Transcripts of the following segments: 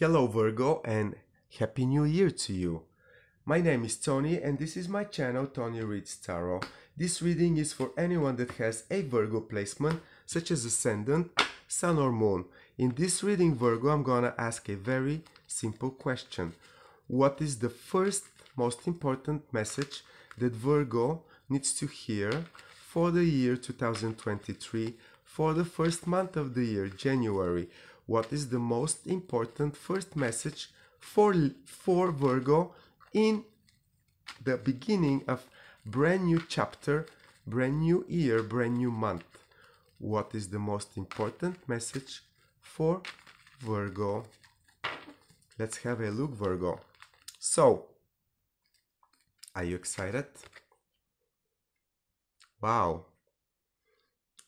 Hello, Virgo, and Happy New Year to you. My name is Tony, and this is my channel, Tony Reads Tarot. This reading is for anyone that has a Virgo placement, such as Ascendant, Sun, or Moon. In this reading, Virgo, I'm gonna ask a very simple question What is the first most important message that Virgo needs to hear for the year 2023 for the first month of the year, January? What is the most important first message for, for Virgo in the beginning of brand new chapter, brand new year, brand new month? What is the most important message for Virgo? Let's have a look, Virgo. So, are you excited? Wow.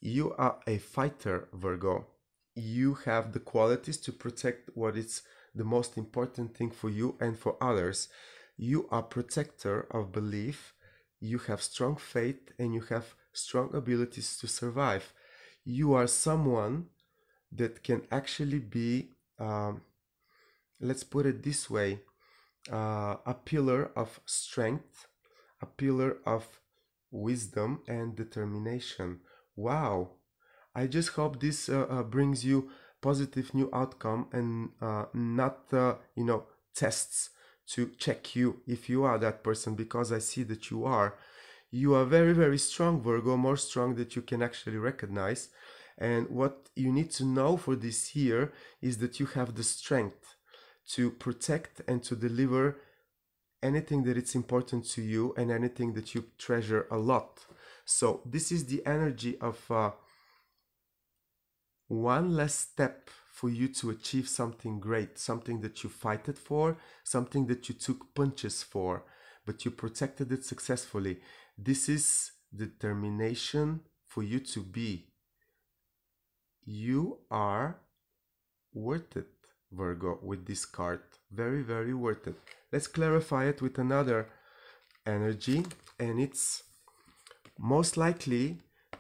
You are a fighter, Virgo. You have the qualities to protect what is the most important thing for you and for others. You are protector of belief. You have strong faith and you have strong abilities to survive. You are someone that can actually be, um, let's put it this way, uh, a pillar of strength, a pillar of wisdom and determination. Wow. I just hope this uh, uh, brings you positive new outcome and uh, not, you know, tests to check you if you are that person because I see that you are. You are very, very strong, Virgo, more strong that you can actually recognize. And what you need to know for this year is that you have the strength to protect and to deliver anything that it's important to you and anything that you treasure a lot. So this is the energy of uh, one less step for you to achieve something great, something that you fighted for, something that you took punches for, but you protected it successfully. This is determination for you to be. You are worth it, Virgo, with this card. Very, very worth it. Let's clarify it with another energy, and it's most likely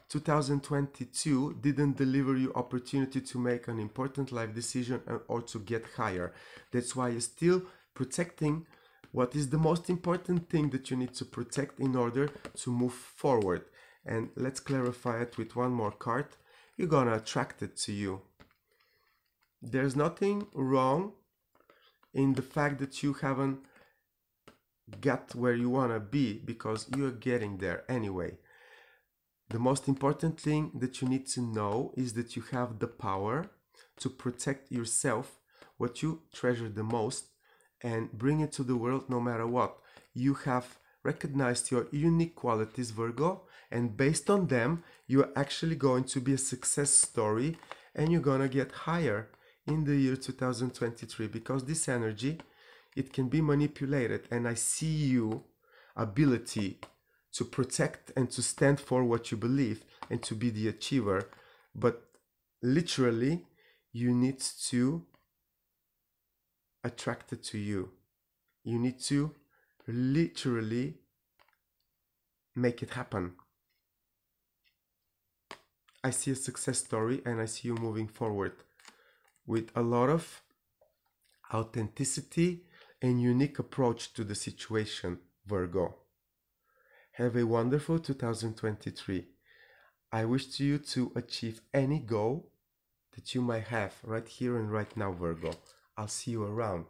2022 didn't deliver you opportunity to make an important life decision or to get higher. That's why you're still protecting what is the most important thing that you need to protect in order to move forward. And let's clarify it with one more card. You're gonna attract it to you. There's nothing wrong in the fact that you haven't got where you wanna be because you're getting there anyway the most important thing that you need to know is that you have the power to protect yourself, what you treasure the most, and bring it to the world no matter what. You have recognized your unique qualities, Virgo, and based on them, you're actually going to be a success story and you're gonna get higher in the year 2023 because this energy it can be manipulated and i see you ability to protect and to stand for what you believe and to be the achiever. But literally, you need to attract it to you. You need to literally make it happen. I see a success story and I see you moving forward with a lot of authenticity and unique approach to the situation, Virgo. Have a wonderful 2023. I wish to you to achieve any goal that you might have right here and right now, Virgo. I'll see you around.